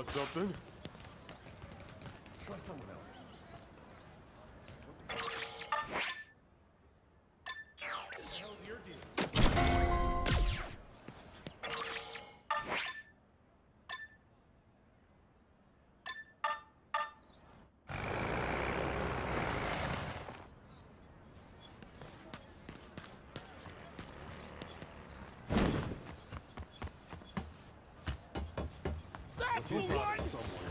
want something? Try someone else. That's who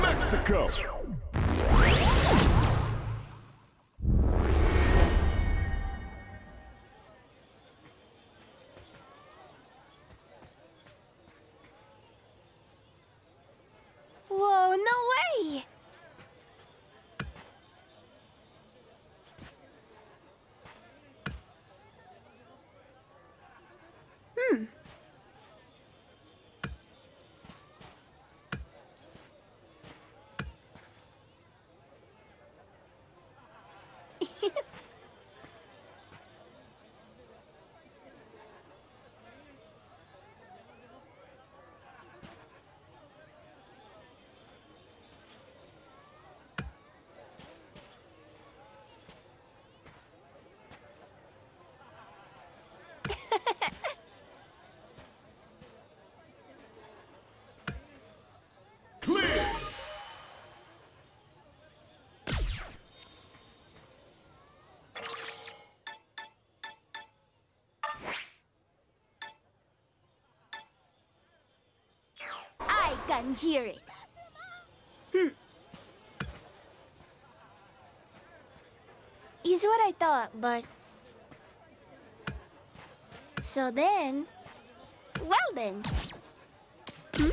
Mexico! Can hear it. Hmm. Is what I thought, but. So then. Well then. Hmm?